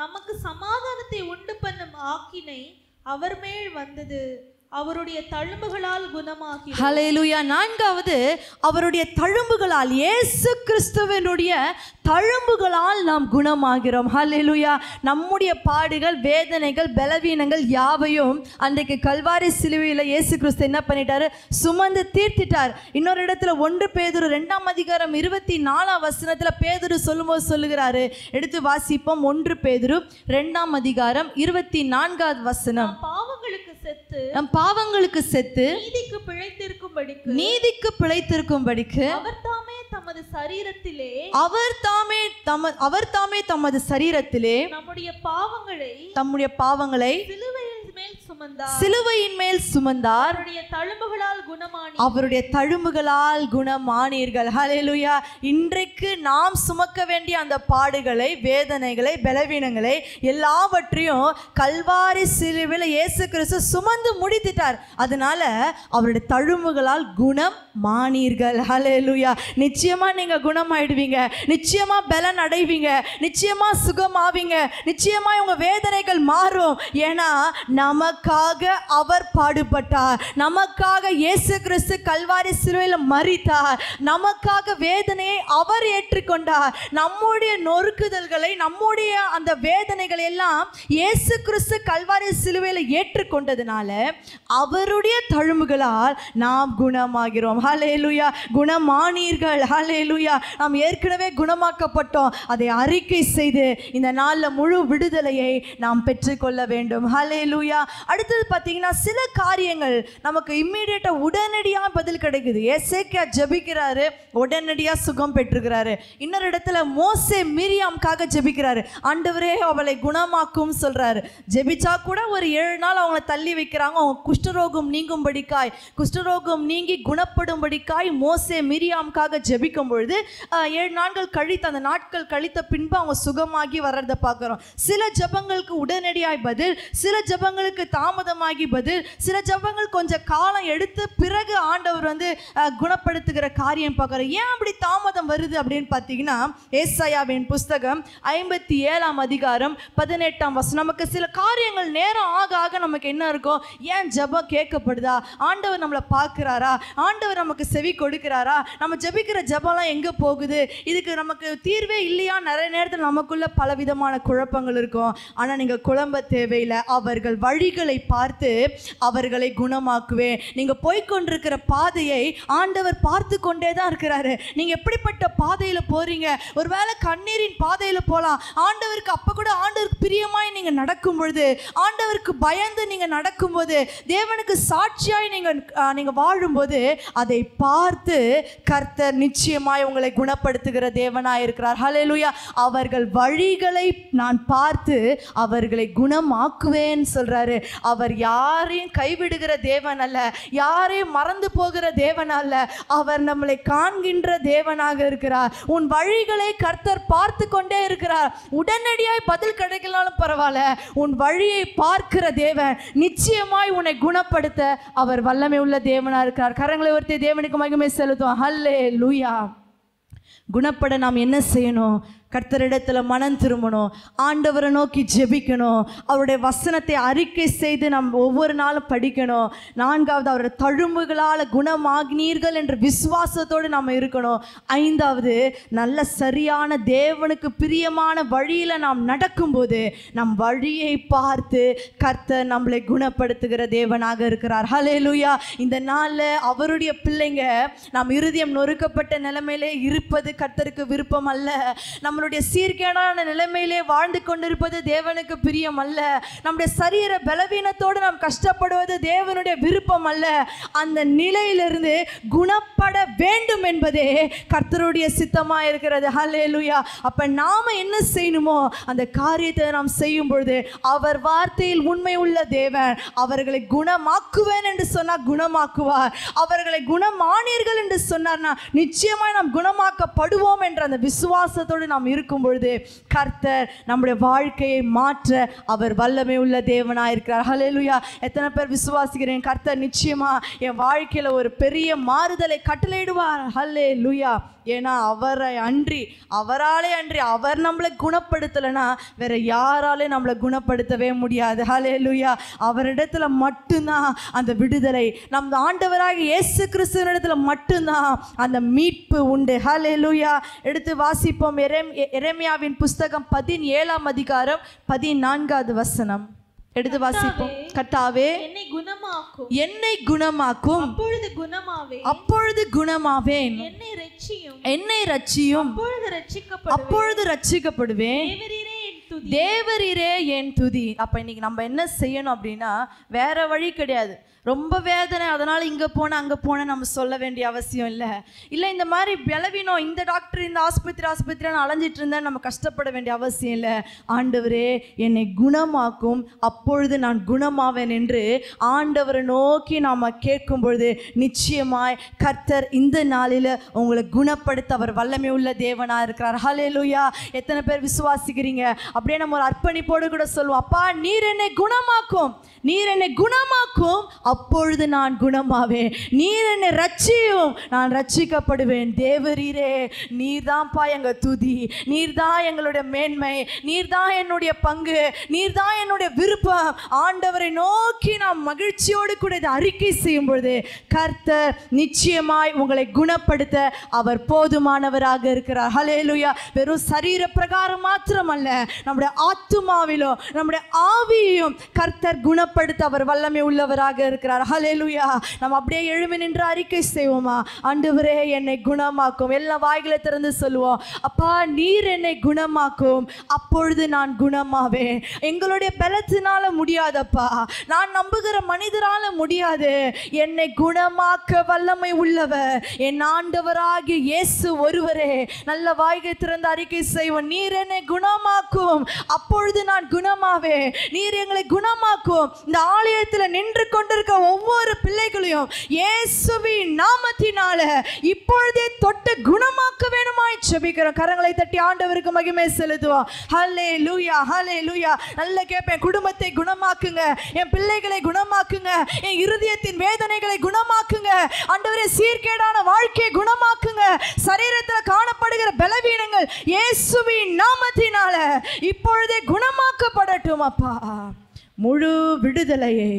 நமக்கு சமாதானத்தை உண்டு பண்ணும் ஆக்கினை அவர் மேல் வந்தது. அவருடைய தழும்புகளால் குணமாகி ஹalleluya நான்காவது அவருடைய தழும்புகளால் இயேசு கிறிஸ்துவனுடைய தழும்புகளால் நாம் குணமாகிறோம். ஹalleluya நம்முடைய பாடுகள் வேதனைகள் பலவீனங்கள் யாவையும் அன்றைக்கு கல்வாரி சிலுவையில் இயேசு கிறிஸ்து என்ன பண்ணிட்டாரு? சுமந்து தீர்த்திட்டார். இன்னொரு இடத்துல ஒன்று பேதுரு ரெண்டாம் அதிகாரம் இருபத்தி நாலாம் வசனத்துல பேதுரு சொல்லும்போது சொல்லுகிறாரு. எடுத்து வாசிப்போம். ஒன்று பேதுரு ரெண்டாம் அதிகாரம் இருபத்தி நான்காவது வசனம். பாவங்களுக்கு செத்து நம் பாவங்களுக்கு செத்து நீதிக்கு பிழைத்திருக்கும்படிக்கு நீதிக்கு பிழைத்திருக்கும்படிக்கு அவர் தாமே தமது சரீரத்திலே அவர் தாமே தம அவர் தாமே தமது சரீரத்திலே நம்முடைய பாவங்களை தம்முடைய பாவங்களை சிலுவையில் சிலுவையின் மேல் சுமந்தார். அவருடைய தழும்புகளால் குணமானி அவருடைய தழும்புகளால் குணமானீர்கள். ஹalleluya இன்றைக்கு நாம் சுமக்க வேண்டிய அந்த பாடுகளை வேதனைகளை பலவீனங்களை எல்லாவற்றையும் கல்வாரி சிலுவையில் இயேசு கிறிஸ்து சுமந்து முடித்துட்டார். அதனால அவருடைய தழும்புகளால் குணம் மானீர்கள் ஹalleluya நிச்சயமா நீங்க குணமாயிடுவீங்க. நிச்சயமா பலன் அடைவீங்க. நிச்சயமா சுகமாவீங்க. நிச்சயமா உங்க வேதனைகள் மாறும். ஏன்னா நமக்காக அவர் பாடுபட்டார். நமக்காக இயேசு கிறிஸ்து கல்வாரி சிலுவையில் மறித்தார் நமக்காக வேதனையை அவர் ஏற்றுக்கொண்டார். நம்முடைய நொறுக்குதல்களை நம்முடைய அந்த வேதனைகளை எல்லாம் இயேசு கிறிஸ்து கல்வாரி சிலுவையில் ஏற்றுக்கொண்டதுனால அவருடைய தழும்புகளால் நாம் குணமாகிறோம். ஹalleluya குணமானீர்கள். ஹalleluya நாம் ஏற்கனவே குணமாக்கப்பட்டோம். அதை அறிக்கை செய்து இந்த நாளில் முழு விடுதலையை நாம் பெற்றுக்கொள்ள வேண்டும். ஹalleluya அடுத்தது பார்த்தீங்கன்னா சில காரியங்கள் நமக்கு இம்மீடியட்டாக உடனடியாக பதில் கிடைக்குது. ஏசேக்கியா ஜெபிக்கிறாரு. உடனடியாக சுகம் பெற்றுக்கிறாரு. இன்னொரு இடத்துல மோசே மிரியாம்காக ஜபிக்கிறாரு. ஆண்டவரே அவளை குணமாக்கும் சொல்றாரு. ஜெபிச்சா கூட ஒரு ஏழு நாள் அவங்கள தள்ளி வைக்கிறாங்க. அவங்க குஷ்டரோகம் நீங்கும்படிக்காய் குஷ்டரோகம் நீங்கி குணப்படும்படிக்காய் மோசே மிரியாம்காக ஜெபிக்கும் பொழுது ஏழு நாட்கள் கழித்து அந்த நாட்கள் கழித்த பின்பு அவங்க சுகமாகி வர்றதை பார்க்குறோம். சில ஜெபங்களுக்கு உடனடியாய் பதில் சில ஜபங்களுக்கு தாமதமாகி பதில் சில ஜெபங்கள் கொஞ்சம் காலம் எடுத்து பிறகு ஆண்டவர் வந்து குணப்படுத்துகிற காரியம் பார்க்குறோம் ஏன் அப்படி தாமதம் வருது அப்படின்னு பார்த்தீங்கன்னா ஏசாயாவின் புஸ்தகம் ஐம்பத்தி ஏழாம் அதிகாரம் பதினெட்டாம் வசனம். நமக்கு சில காரியங்கள் நேரம் ஆக ஆக நமக்கு என்ன இருக்கும் ஏன் ஜெபம் கேட்கப்படுதா? ஆண்டவர் நம்மளை பார்க்குறாரா? ஆண்டவர் நமக்கு செவி கொடுக்கிறாரா? நம்ம ஜெபிக்கிற ஜெபம்லாம் எங்கே போகுது? இதுக்கு நமக்கு தீர்வே இல்லையா? நிறைய நேரத்தில் நமக்குள்ள பலவிதமான குழப்பங்கள் இருக்கும். ஆனால் நீங்கள் குழம்ப தேவையில்லை. அவர்கள் வழிகளை பார்த்து அவர்களை குணமாக்குவேன். நீங்கள் போய்க்கொண்டிருக்கிற பாதையை ஆண்டவர் பார்த்து கொண்டே தான் இருக்கிறாரு. நீங்கள் எப்படிப்பட்ட பாதையில் போகிறீங்க ஒருவேளை கண்ணீரின் பாதையில் போகலாம் ஆண்டவருக்கு அப்போ கூட ஆண்டவருக்கு பிரியமாய் நீங்கள் நடக்கும் பொழுது ஆண்டவருக்கு பயந்து நீங்கள் நடக்கும்போது தேவனுக்கு சாட்சியாய் நீங்கள் நீங்கள் வாழும்போது அதை பார்த்து கர்த்தர் நிச்சயமாய் உங்களை குணப்படுத்துகிற தேவனாய் இருக்கிறார். ஹalleluya. அவர்கள் வழிகளை நான் பார்த்து அவர்களை குணமாக்குவேன் சொல்கிறார் சொல்றாரு அவர் யாரையும் கைவிடுகிற தேவன் அல்ல. யாரையும் மறந்து போகிற தேவன் அல்ல. அவர் நம்மளை காண்கின்ற தேவனாக இருக்கிறார். உன் வழிகளை கர்த்தர் பார்த்து கொண்டே இருக்கிறார். உடனடியாய் பதில் கிடைக்கலாலும் பரவாயில்ல. உன் வழியை பார்க்கிற தேவன் நிச்சயமாய் உன்னை குணப்படுத்த அவர் வல்லமை உள்ள தேவனாக இருக்கிறார். கரங்களை ஒருத்தர் தேவனுக்கு மகிமை செலுத்தும் ஹல்லே லூயா குணப்பட நாம் என்ன செய்யணும்? கர்த்தரிடத்தில் மனம் திரும்பணும். ஆண்டவரை நோக்கி ஜெபிக்கணும். அவருடைய வசனத்தை அறிக்கை செய்து நாம் ஒவ்வொரு நாளும் படிக்கணும். நான்காவது அவருடைய தழும்புகளால் குணமாகினீர்கள் என்ற விசுவாசத்தோடு நாம் இருக்கணும். ஐந்தாவது நல்ல சரியான தேவனுக்கு பிரியமான வழியில் நாம் நடக்கும்போது நம் வழியை பார்த்து கர்த்தர் நம்மளை குணப்படுத்துகிற தேவனாக இருக்கிறார். ஹalleluya இந்த நாளில் அவருடைய பிள்ளைங்க நாம் இருதயம் நொறுக்கப்பட்ட நிலைமையிலே இருப்பது கர்த்தருக்கு விருப்பம் அல்ல நம்மளுடைய சீர்கேடான நிலைமையிலே வாழ்ந்து கொண்டிருப்பது தேவனுக்கு பிரியம் அல்ல. நம்முடைய சரீர பலவீனத்தோடு நாம் கஷ்டப்படுவது தேவனுடைய விருப்பம் அல்ல. அந்த நிலையிலிருந்து குணப்பட வேண்டும் என்பதே கர்த்தருடைய சித்தமா இருக்கிறது. ஹலே லுயா அப்ப நாம என்ன செய்யணுமோ அந்த காரியத்தை நாம் செய்யும் பொழுது அவர் வார்த்தையில் உண்மை உள்ள தேவன். அவர்களை குணமாக்குவேன் என்று சொன்னா குணமாக்குவார். அவர்களை குணமானீர்கள் என்று சொன்னார்னா நிச்சயமாய் நாம் குணமாக்கப்படுவோம் என்ற அந்த விசுவாசத்தோடு நாம் இருக்கும் பொழுது கர்த்தர் நம்முடைய வாழ்க்கையை மாற்ற அவர் வல்லமை உள்ள தேவனாக இருக்கிறார். ஹalleluya எத்தனை பேர் விசுவாசிக்கிறேன்? கர்த்தர் நிச்சயமா என் வாழ்க்கையில ஒரு பெரிய மாறுதலை கட்டளையிடுவார். ஹalleluya ஏன்னா அவரை அன்றி அவராலே அன்றி அவர் நம்மளை குணப்படுத்தலைன்னா வேற யாராலே நம்மளை குணப்படுத்தவே முடியாது. ஹலே லுயா அவரிடத்துல மட்டும்தான் அந்த விடுதலை. நம் ஆண்டவராக இயேசு கிறிஸ்துவனிடத்துல மட்டும்தான் அந்த மீட்பு உண்டு. ஹலே லுயா எடுத்து வாசிப்போம். எரேம் எரேமியாவின் புஸ்தகம் பதினேழாம் அதிகாரம் பதினான்காவது வசனம். எடுத்து வாசிப்போம். கர்த்தாவே என்னை குணமாக்கும். என்னை குணமாக்கும். அப்பொழுது குணமாவே அப்பொழுது குணமாவேன். என்னை ரட்சியும் என்னை ரட்சியும் அப்பொழுது ரட்சிக்கப்படும் அப்பொழுது ரட்சிக்கப்படுவேன் தேவரீரே என் துதி. அப்ப இன்னைக்கு நம்ம என்ன செய்யணும் அப்படின்னா வேற வழி கிடையாது. ரொம்ப வேதனை அதனால் இங்கே போனேன் அங்கே போனேன் நம்ம சொல்ல வேண்டிய அவசியம் இல்லை. இல்லை இந்த மாதிரி பலவீனம் இந்த டாக்டர் இந்த ஆஸ்பத்திரி ஆஸ்பத்திரின்னு அலைஞ்சிட்டு இருந்தேன் நம்ம கஷ்டப்பட வேண்டிய அவசியம் இல்லை. ஆண்டவரே என்னை குணமாக்கும் அப்பொழுது நான் குணமாவேன் என்று ஆண்டவரை நோக்கி நாம் கேட்கும் பொழுது நிச்சயமாய் கர்த்தர் இந்த நாளில் உங்களை குணப்படுத்த அவர் வல்லமை உள்ள தேவனா இருக்கிறார். ஹalleluya எத்தனை பேர் விசுவாசிக்கிறீங்க? அப்படியே நம்ம ஒரு அர்ப்பணிப்போடு கூட சொல்லுவோம். அப்பா நீர் என்னை குணமாக்கும் நீர் என்னை குணமாக்கும் அப்பொழுது நான் குணமாவேன். நீர் என்னை ரட்சியும். நான் ரட்சிக்கப்படுவேன். தேவரீரே நீர்தான்ப்பா எங்கள் எங்க துதி. நீர்தான் எங்களுடைய மேன்மை. நீர்தான் என்னுடைய பங்கு. நீர்தான் என்னுடைய விருப்பம். ஆண்டவரை நோக்கி நாம் மகிழ்ச்சியோடு கூட இதை அறிக்கை செய்யும் பொழுது கர்த்தர் நிச்சயமாய் உங்களை குணப்படுத்த அவர் போதுமானவராக இருக்கிறார். ஹலேலுயா வெறும் சரீர பிரகாரம் மாத்திரம் அல்ல நம்முடைய ஆத்துமாவிலும் நம்முடைய ஆவியையும் கர்த்தர் குணப்படுத்த அவர் வல்லமை உள்ளவராக இருக்கிறார் ஹalleluya. நம்ம அப்படியே எழுமி நின்று அறிக்கை செய்வோமா? ஆண்டவரே என்னை குணமாக்கும். எல்லா வாய்களை திறந்து சொல்லுவோம். அப்பா நீர் என்னை குணமாக்கும். அப்பொழுது நான் குணமாவேன். எங்களுடைய பலத்தினால முடியாதப்பா. நான் நம்புகிற மனிதரால முடியாது. என்னை குணமாக்க வல்லமை உள்ளவர். என் ஆண்டவராகிய இயேசு ஒருவரே. நல்ல வாய்கை திறந்து அறிக்கை செய்வோம். நீர் என்னை குணமாக்கும். அப்பொழுது நான் குணமாவேன். நீர் எங்களை குணமாக்கும். இந்த ஆலயத்தில் நின்று கொண்டிருக்க ஒவ்வொரு பிள்ளைகளையும் இயேசுவின் நாமத்தினால இப்பொழுதே தொட்டு குணமாக்க வேணுமாய் செபிக்கிறோம் கரங்களை தட்டி ஆண்டவருக்கு மகிமை செலுத்துவோம். ஹலே லூயா ஹலே லூயா நல்ல கேட்பேன் குடும்பத்தை குணமாக்குங்க. என் பிள்ளைகளை குணமாக்குங்க. என் இருதயத்தின் வேதனைகளை குணமாக்குங்க. ஆண்டவரே சீர்கேடான வாழ்க்கையை குணமாக்குங்க. சரீரத்தில் காணப்படுகிற பலவீனங்கள் இயேசுவின் நாமத்தினால இப்பொழுதே குணமாக்கப்படட்டும் அப்பா. முழு விடுதலையை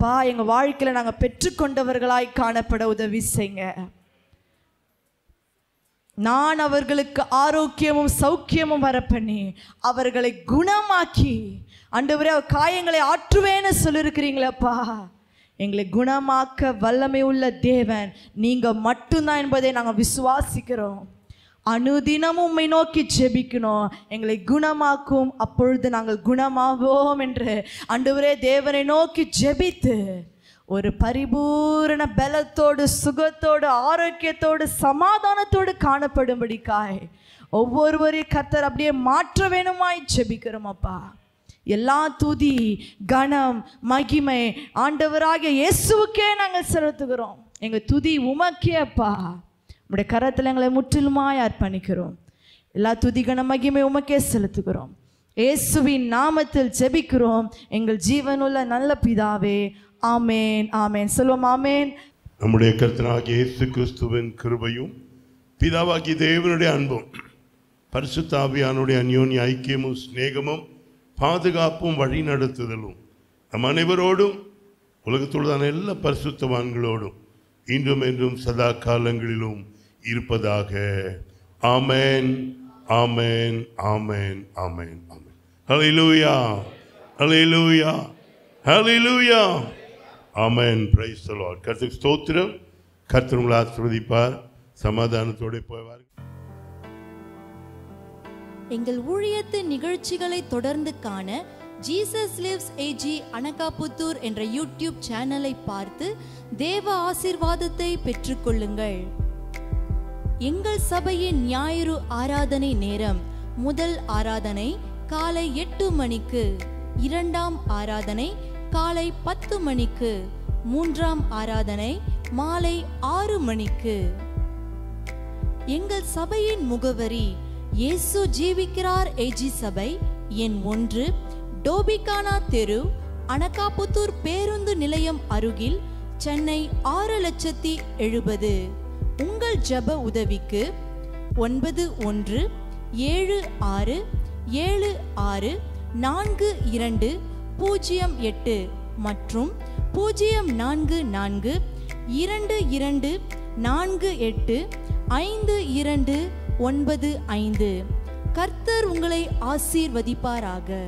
அப்பா எங்கள் வாழ்க்கையில் நாங்கள் பெற்றுக்கொண்டவர்களாய் காணப்பட உதவி செய்யுங்க. நான் அவர்களுக்கு ஆரோக்கியமும் சௌக்கியமும் வர பண்ணி அவர்களை குணமாக்கி ஆண்டவரே அவர் காயங்களை ஆற்றுவேன்னு சொல்லியிருக்கிறீங்களப்பா எங்களை குணமாக்க வல்லமை உள்ள தேவன் நீங்கள் மட்டும்தான் என்பதை நாங்கள் விசுவாசிக்கிறோம். அனுதினமும் உம்மை நோக்கி ஜெபிக்கணும். எங்களை குணமாக்கும். அப்பொழுது நாங்கள் குணமாவோம் என்று அன்றுவரே தேவனை நோக்கி ஜெபித்து ஒரு பரிபூரண பலத்தோடு சுகத்தோடு ஆரோக்கியத்தோடு சமாதானத்தோடு காணப்படும்படிக்காய் ஒவ்வொருவரையும் கத்தர் அப்படியே மாற்ற வேணுமாய் ஜெபிக்கிறோம் அப்பா. எல்லா துதி கணம் மகிமை ஆண்டவராகிய இயேசுவுக்கே நாங்கள் செலுத்துகிறோம். எங்கள் துதி உமக்கே அப்பா. உடைய கரத்தில் எங்களை முற்றிலுமாய் அர்ப்பணிக்கிறோம். எல்லா துதிகன மகிமை உமக்கே செலுத்துகிறோம். இயேசுவின் நாமத்தில் ஜெபிக்கிறோம். எங்கள் ஜீவனுள்ள நல்ல பிதாவே ஆமேன் ஆமேன். சொல்லுவோம் ஆமேன். நம்முடைய கர்த்தனாகிய இயேசு கிறிஸ்துவின் கிருபையும் பிதாவாகிய தேவனுடைய அன்பும் பரிசுத்தாவியானுடைய அந்யோன்ய ஐக்கியமும் சிநேகமும் பாதுகாப்பும் வழி நடத்துதலும் நம் அனைவரோடும் உலகத்துள்ளதான எல்லா பரிசுத்தவான்களோடும் இன்றும் என்றும் சதா காலங்களிலும் இருப்பதாக. ஆமென் ஆமென் ஆமேன் ஆமேன் ஆமேன். ஹலிலூயா ஹலிலூயா ஹலிலூயா ஆமென் பிரைஸ் சொல்வார் கருத்துக்கு ஸ்தோத்திரம். கர்த்தர் உங்களை ஆசிர்வதிப்பார். சமாதானத்தோடு போவார். எங்கள் ஊழியத்தின் நிகழ்ச்சிகளை தொடர்ந்து காண ஜீசஸ் லிவ்ஸ் ஏஜி அனகாபுத்தூர் என்ற யூடியூப் சேனலை பார்த்து தேவ ஆசிர்வாதத்தை பெற்றுக்கொள்ளுங்கள். எங்கள் சபையின் ஞாயிறு ஆராதனை நேரம். முதல் ஆராதனை காலை எட்டு மணிக்கு. இரண்டாம் ஆராதனை காலை பத்து மணிக்கு. மூன்றாம் ஆராதனை மாலை ஆறு மணிக்கு. எங்கள் சபையின் முகவரி இயேசு ஜீவிக்கிறார் ஏஜி சபை எண் ஒன்று டோபிகானா தெரு அனகாபுத்தூர் பேருந்து நிலையம் அருகில் சென்னை ஆறு லட்சத்தி எழுபது. உங்கள் ஜெப உதவிக்கு ஒன்பது ஒன்று ஏழு ஆறு ஏழு ஆறு நான்கு இரண்டு பூஜ்ஜியம் எட்டு மற்றும் பூஜ்ஜியம் நான்கு நான்கு இரண்டு இரண்டு நான்கு எட்டு ஐந்து இரண்டு ஒன்பது ஐந்து. கர்த்தர் உங்களை ஆசீர்வதிப்பாராக.